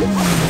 Whoa.